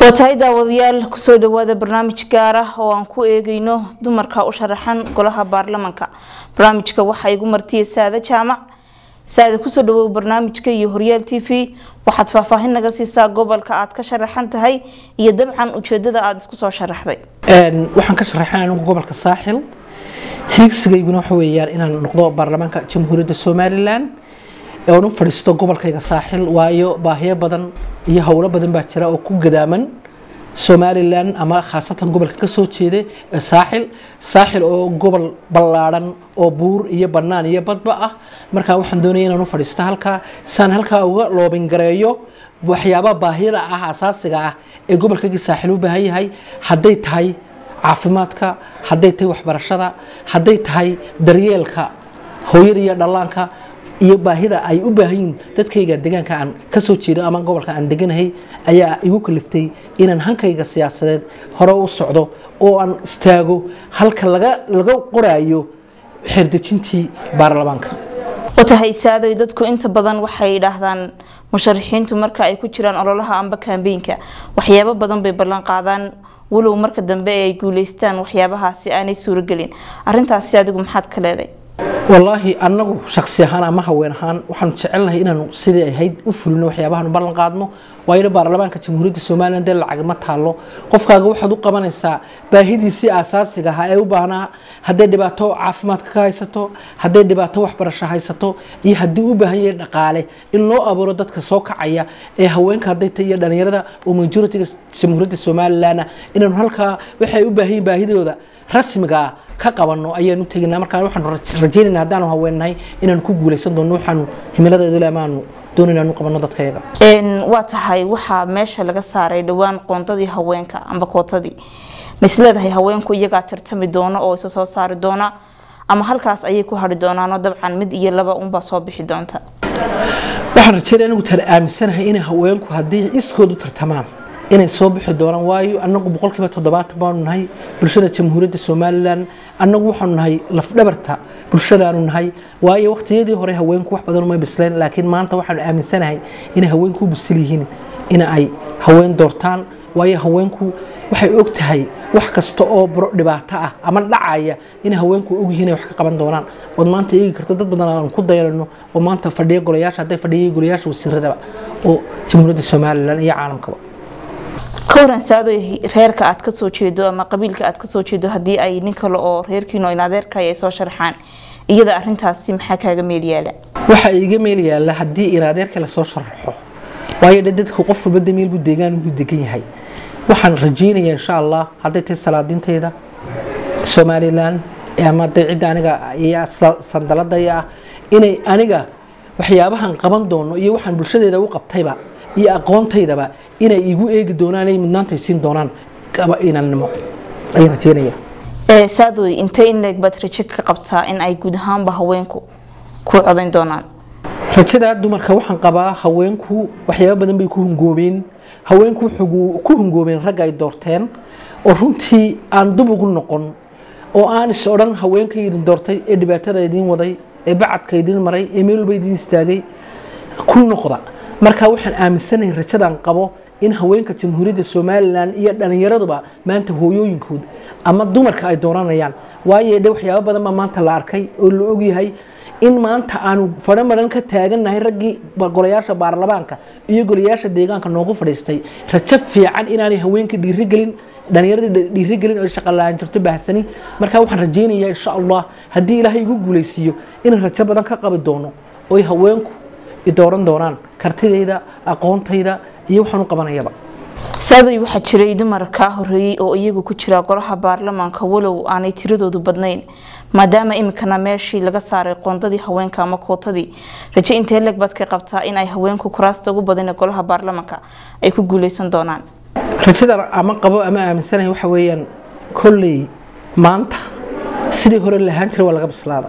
waa tahay daawadayaal ku soo dhawaada barnaamij gaar ah oo aan ku eegayno dumarka u sharaxan golaha baarlamanka. Barnaamijka waxaa igu martiyay saada jaamac. Saada ku soo dhawow barnaamijka iyo horyaal t v. Waxaad faahfaahin naga siisaa gobolka aad ka sharaxan tahay iyo dabcan ujeedada aada isku soo sharaxday. Waxaan ka sharaxay anigu gobolka saaxil. Hiigsigayguna waxa weeyaan inaan noqdo baarlamaanka jamhuuriyadda somalilan oon u fadhiisto gobolkayga saaxil waayo baahiyo badan iyo howlo badan baa jira oo ku gadaaman. Somalilan ama khaasatan gobolka ka soo jeeda ee saaxil saaxil oo gobol ballaadhan oo buur iyo bannaan iyo badba ah. Markaa waxaan doonaya inaan u fadhiisto halkaa saan halkaa uga loobingareeyo waxyaabaha baahiyada ah asaasiga ah ee gobolkayga saaxil u baahan yahay. Hadday tahay caafimaadka hadday tahay waxbarashada hadday tahay daryeelka hooyada iyo dhallaanka iyo baahida ay u baahan yihiin dadkayga deegaanka aan ka soo jeedo ama gobolka aan deganahay ayaa igu kaliftay inaan hankayga siyaasadeed hore u socdo oo aan istaago halka laga qoraayo xeerdejintii baarlamaanka. Watahay saadoy dadku inta badan waxay yidhaahdaan musharaxiintu marka ay ku jiraan ololaha amba kambeynka waxyaabo badan bay ballan qaadaan. Walow marka dambe ay guuleystaan waxyaabahaasi aanay suuragelin. Arintaasi adigu maxaad ka leeday wallaahi annagu shaksi ahaan ama haween ahaan waxaanu jecelnahay inaanu sidii ahayd u fulino waxyaabahaanu ballan qaadno waayo baarlamaanka jamhuuriyadda somalilan dee lacag ma taalo qofkaaga waxaad u qabanaysaa baahidiisii aasaasiga ahaa ee u baahnaa hadday dhibaato caafimaadka ka haysato hadday dhibaato waxbarasho haysato iyo haddii u baahan yahay dhaqaale in loo abuuro dadka soo kacaya ee haweenka hadday tahay iyo dhalinyarada oo majoritiga jamhuuriyadda somalilanna inaanu halkaa waxay u baahan yihiin baahidooda rasmiga ka qabano ayaanu teginaa markaa waxaanu rajeynayna haddaanu haweennahay inaanu ku guulaysan doono waxaanu himiladeedu amaanu doonayna anu qabano dadkayaga waa tahay waxaa meesha laga saaray dhowaan qoondadii haweenka amba kootadii. Misleedahay haweenku iyagaa tartami doona oo isa soo saari doona ama halkaas ayay ku hari doonaanoo dabcan mid iyo laba unbaa soo bixi doonta. Waxaan rajeynaya anigu taan aaminsanahay inay haweenku haddii iskoodu tartamaan inay soo bixi doonaan. Waayo annagu boqolkiiba toddobaatan baanu nahay bulshada jamhuuriyadda somalilan. Annagu waxaanu nahay lafdhabarta bulshadaanu nahay. Waayo waqtiyadii hore haweenku wax badan uma bisleen laakiin maanta waxaanu aaminsanahay inay haweenku bisil yihiin in ay haween doortaan. Waayo haweenku waxay og tahay wax kasta oo dhibaato ah ama dhacaya inay haweenku og yihiin wax ka qaban doonaan. Ood maanta eegi karto dad badan aan ku dayanano oo maanta fadhiya golayaasha hadday fadhiya golayaasha wasiiradaba oo jamhuuriyadda somalilan iyo caalamkaba ka waran saadoy reerka aad ka soo jeedo ama qabiilka aad ka soo jeedo haddii ay nin kale oo reerkiino in adeerkay ay soo sharxaan iyada arintaasi maxaa kaaga meel yaalla? Waxaa iiga meel yaalla haddii in la soo sharaxo waayo dhe qof walba damiil buu deegaan ugu degan yahay. Waxaan rajeynayaa insha allah hadday tahay salaadintayda somalilan ama dee cidda aniga iyo sandaladaya ah inay aniga waxyaabahan qaban doono iyo waxaan bulshadeeda u qabtayba iyo aqoontaydaba inay igu eegi doonaan ay mudnaantay siin doonaan inannimo ayaan rajeynaya saadoy intay in leeg baad rajo ka qabtaa in ay guud ahaanba haweenku ku codayn doonaan? Rajada dumarka waxaan qabaa haweenku waxyaaba badan bay ku hungoobeen. Haweenku wuxuu ku hungoobeen ragga ay doorteen. Oo runtii aan dub ugu noqon oo aan is odhan haweenka idin doortay ee dhibaatada idiin waday ee bacadka idiin maray ee meel walba idiin istaagay ku noqda marka waxaan aaminsanahay rajadaan qabo in haweenka jamhuuriyadda somalilan iyo dhallinyaraduba maanta hooyooyinkood ama dumarka ay dooranayaan. Waayo dhe waxyaaba badan baa maanta la arkay oo la ogyahay in maanta aanu fadho ka taagannahay raggii golayaasha baarlamaanka iyo golayaasha deegaanka noogu fadhiistay. Rajo fiican inaanay haweenka dhiirigelin dhallinyaradii dhiirigelin oo shaqalaan jirto baahsani marka waxaan rajeynayaa insha allah haddii ilaahay igu guulaysiiyo inaan rajo badan ka qabi doono oy haweenku i dooran doonaan kartidayda aqoontayda iyo waxaan u qabanayaba. Saadoy waxaa jiray dumar kaa horeeyey oo iyagu ku jira golaha baarlamaanka walow aanay tiradoodu badnayn maadaama iminkana meeshii laga saaray qoondadii haweenka ama kootadii. Raje intee leeg baad ka qabtaa in ay haweenku kuraasta ugu badan ee golaha baarlamaanka ay ku guuleysan doonaan? Rajadan ama qabo ama aaminsanahay waxa weeyaan kolley maanta sidii hore lahaan jiray waa laga bislaada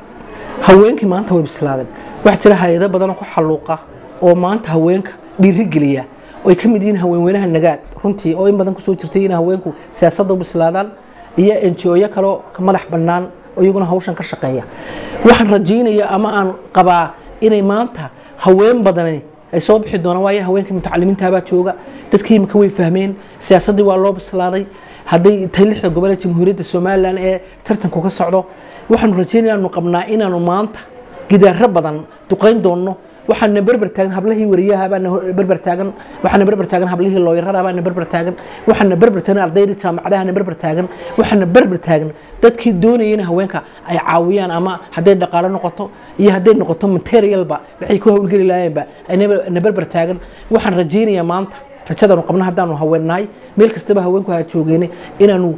haweenkii maanta way bislaadeen. Waxaa jira hay'ado badanoo ku xaluuqa oo maanta haweenka dhiirigeliya ay ka mid yihiin haweenweynaha nagaad. Runtii oo in badan ku soo jirtay in haweenku siyaasadda u bislaadaan iyo enjooyo kaleo madax bannaan iyaguna hawshan ka shaqeeya. Waxaan rajaynayaa ama aan qabaa inay maanta haween badani ay soo bixi doonaan waayo haweenkii mutacalimiintaabaa jooga. Dadkii imika way fahmeen. Siyaasaddii waa loo bislaaday hadday tahay lixda gobol ee jamhuuriyadda somalilan ee tartanku ka socdo waxaanu rajeynaya inaanu qabnaa inaanu maanta gidaaro badan duqayn doonno. Waxaana berber taagan hablihii wariyaha baana berber taagan. Waxaana berber taagan hablihii looyarada baana berber taagan. Waxaana berber taagan ardaydii jaamacadahana berber taagan. Waxaana berber taagan dadkii doonayay in haweenka ay caawiyaan ama hadday dhaqaalo noqoto iyo hadday noqoto materialba waxay ku hawlgeli lahaayeenba ayna berber taagan. Waxaan rajaynayaa maanta rajadaanu qabno haddaanu haweennahay meel kastaba haweenku ha joogeene inaanu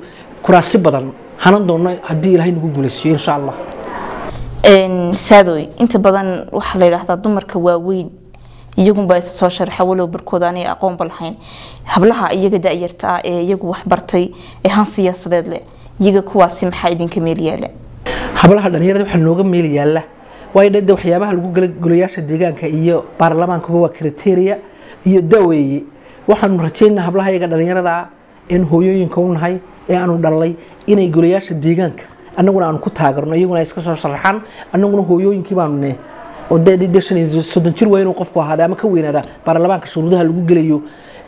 kuraasi badan hanan doonno haddii ilaahay nagu guulaysiiyo insha allah saadoy inta badan waxaa la yidhaahdaa dumarka waaweyn iyagunbaa isa soo sharaxa walow barkooda aanay aqoonba lahayn. Hablaha iyaga da-yarta ah ee iyagu waxbartay ee han siyaasadeed leh iyaga kuwaasi maxaa idinka meel yaalla hablaha dhalinyarada waxaa nooga meel yaalla waayo dhade waxyaabaha lagu gala golayaasha deegaanka iyo baarlamaankuba waa kriteria iyo daweeye waxaanu rajaynaa hablaha iyaga dhalinyarada een hooyooyinka u nahay ee aanu dhalay inay golayaasha deegaanka. Annaguna aanu ku taagarno iyaguna iska soo sharaxaan annaguna hooyooyinkii baanu ne oo soddon jir waa inuu qofku ahaada ama ka weynaada baarlamaanka shuruudaha lagu gelayo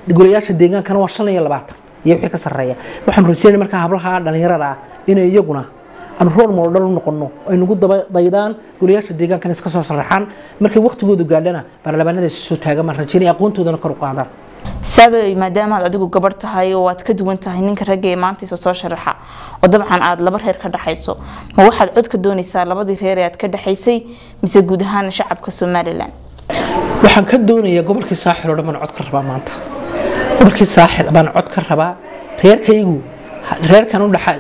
golayaasha deegaankana waa shan iyo labaatan. Iyo wixii ka sarreeya. Waxaanu rajeynaya markaa hablaha dhalinyarada ah inay iyaguna aanu rool moodhal u noqono ay nagu daydaan golayaasha deegaankana iska soo sharaxaan markay waqtigoodu gaadhana baarlamaanada soo taagan baan rajeynaya aqoontoodana kor u qaadaan saadoy maadaama aad adigu gabarh tahay oo aad ka duwan tahay ninka ragga ee maanta isa soo sharaxa oo dabcan aad laba reer ka dhexayso ma waxaad cod ka doonaysaa labadii reer ee aad ka dhexaysay mise guud ahaan shacabka somalilan? Waxaan ka doonayaa gobolkii saaxil oo dhan baan cod ka rabaa maanta. Gobolkii saaxil baan cod ka rabaa. Reerkaygu reerkan u dhaxa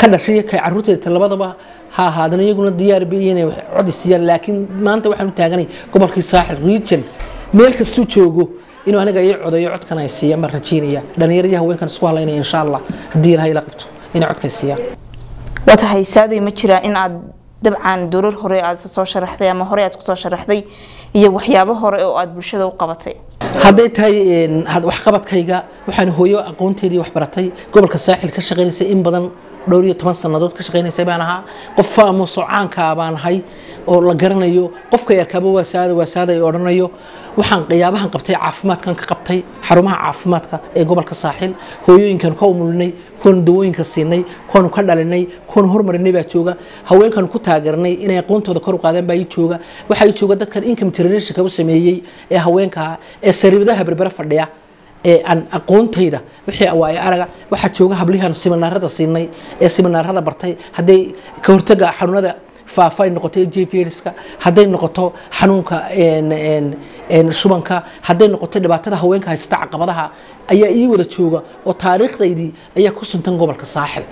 ka dhashay kay caruurteeda labadaba ha ahaadana iyaguna diyaar bay inay cod isiyaan laakiin maanta waxaan u taaganay gobolkii saaxil region. Meel kastuu joogo inuu aniga ii codayo codkan ay siiyaan baan rajeynaya dhallinyaradii haweenkan isku halaynaya insha allah haddii ilahay la qabto inay codkay siiyaan. Waa tahay saadoy ma jiraa in aad dabcan dowlad hore aad soo sharaxday ama hore aad ku soo sharaxday iyo waxyaabo hore oo aad bulshada u qabatay. Hadday tahay waxqabadkayga waxaan hooyo aqoonteedii waxbaratay gobolka saaxil ka shaqaynaysay in badan dhowr iyo toban sannadood ka shaqaynaysay baan ahaa. Qof faamo socaankaa baan ahay oo la garanayo. Qofka yarkaaba waa saada waa saada ay odhanayo. Waxaan qiyaabahan qabtay caafimaadkan ka qabtay xarumaha caafimaadka ee gobolka saaxil hooyooyinkan ka umulinay kuwaanu dawooyinka siinay kuwaanu ka dhalinay kuwaanu hormarinay baa jooga. Haweenkan ku taageernay inay aqoontooda kor u baa ii jooga. Waxaa ii jooga dadkan income u sameeyey ee haweenka ee sariibadaha berbere fadhiya ee aan aqoontayda wixii waayo araga waxaa jooga hablihan siminaarada siinay ee siminaarada bartay hadday ka hortaga xanuunada faafa ay noqoto jvska hadday noqoto xanuunka shubanka hadday noqoto dhibaatada haweenka haysata caqabadaha ayaa ii wada jooga oo taariikhdaydii ayaa ku suntan gobolka saaxil.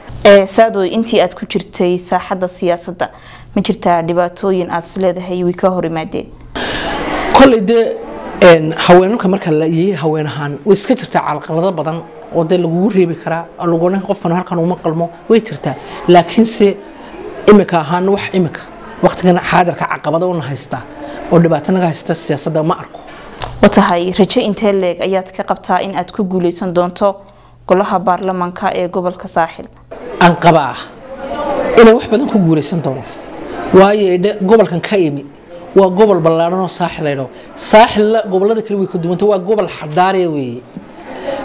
Saadoy intii aad ku jirtay saaxadda siyaasadda ma jirtaa dhibaatooyin aad is leedahay way ka hor imaadeen? Kolley dee haweenka marka la iyay haween ahaan way iska jirtaa calqalado badan oo dee lagugu reebi karaa oo lagu odhan qofkan halkan uma qalmo way jirtaa laakiinse imika ahaan wax imika waqtigan xaadirka caqabado una haystaa oo dhibaato naga haysta siyaasadda ma arko. Wa tahay rajo intee leeg ayaad ka qabtaa in aad ku guuleysan doonto golaha baarlamaanka ee gobolka saaxil. Aan qabaa inaan wax badan ku guuleysan doono waayo gobolkan ka imi waa gobol ballaadhan oo saaxil laydho saaxilla gobollada kale way ka duwanta waa gobol xadaariya weeye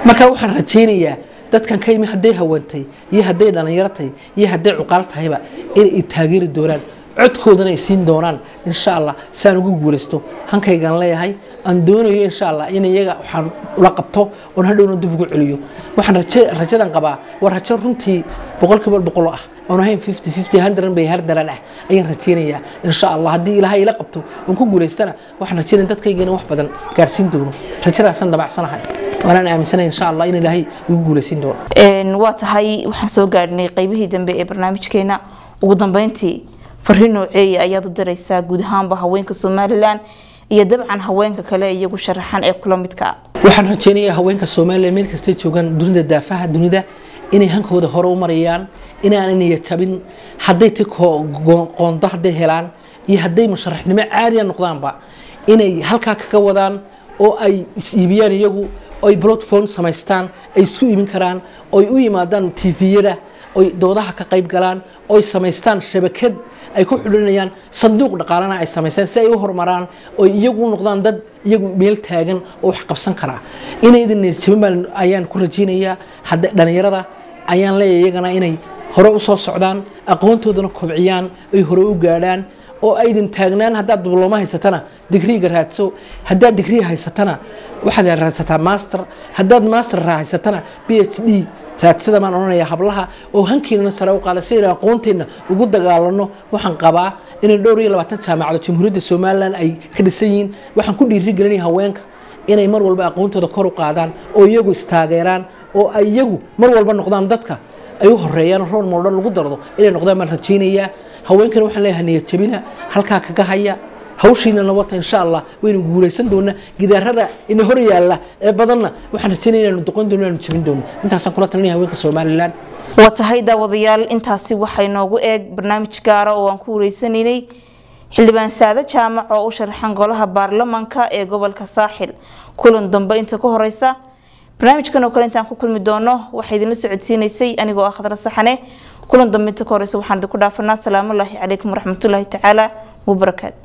marka waxaan rajaynayaa dadkan ka yimi hadday haweentay iyo hadday dhallinyaratay iyo hadday cuqaal tahayba inay i taageeri doonaan. Codkoodana ay siin doonaan insha allah si aan ugu guulaysto. Hankaygaan leeyahay aan doonayo insha allah in iyaga waxaan ula qabto oon hadhowna dib ugu celiyo. Waxaan rajadan qabaa waa rajo runtii boqolkiiba boqol ah. Oon ahayn fifty fifty hundred bay hardaran ah ayaan rajaynayaa insha allah haddii ilaahay ila qabto oon ku guulaystana waxaan rajaynaya dadkaygana wax badan gaarsiin doono. Rajadaasaan dabacsanahay waanaan aaminsanahay insha allah in ilaahay igu guulaysiin doono. Waa tahay waxaan soo gaadhnay qaybihii dambe ee barnaamijkeena. Ugu dambeyntii fariin nooceeya ayaad u diraysaa guud ahaanba haweenka somalilan iyo dabcan haweenka kale iyagu sharaxan ee kula midka waxaan rajaynayaa haweenka soomaaliya meel kastay joogaan dunida daafaha dunida inay hankooda hore u marayaan inaanay niyad jabin hadday ti qoonda hadday helaan iyo hadday musharaxnimo caadiya noqdaanba inay halkaa kaga wadaan oo ay is iibiyaan iyagu oy platform samaystaan ay isku iibin karaan oy u yimaadaan tviyada oy doodaha ka qayb galaan oy samaystaan shabakad ay ku xidhinayaan sanduuq dhaqaalana ay samaystaan si ay u horumaraan oy iyagu noqdaan dad iyagu meel taagan oo wax qabsan karaa inaydan niyadjabin baan ayaan ku rajaynayaa. Hadda dhallinyarada ayaan leeyahay iyagana inay hore u soo socdaan aqoontoodana kobciyaan ay hore u gaadhaan oo aydan taagnaan haddaad diblooma haysatana digriiga raadso haddaad digrii haysatana waxaad raadsataa master haddaad master haysatana b h d raadsada baan odhanaya hablaha oo hankiinana sare u qaada si aynu aqoonteenna ugu dagaalano waxaan qabaa inay dhowr iyo labaatan jaamacado jamhuuriyadda somalilan ay ka dhisan yihiin waxaan ku dhiirigelinaya haweenka inay mar walba aqoontooda kor u qaadaan oo iyagu istaageeraan oo ay iyagu mar walba noqdaan dadka ay u horeeyaan rool moodhan lagu dardo inay noqdaan baan rajaynayaa haweenkana waxaan leeyahay niyad jabina halkaa kaga haya. Hawshiinana wata insha allah waynu guulaysan doonaa gidaarada ina hor yaalla ee badanna waxaan rajaynaya inaanu doqon doono inaanu jabin doono intaasaan kula talinaya haweenka somalilan waa tahay daawadayaal intaasi waxay noogu eeg barnaamij gaara oo aan ku wareysanaynay xildhibaan saade jaamac oo u sharaxan golaha baarlamanka ee gobolka saaxil. Kulan dambe inta ka horeysa barnaamijkan oo kale intaan ku kulmi doono waxaa idinla socodsiinaysay anigoo ah khadra saxane. Kulan dambe inta ka horeysa waxaan idinku dhaafanaa asalaamu allaahi calaykum waraxmatullaahi tacaala wabarakaatu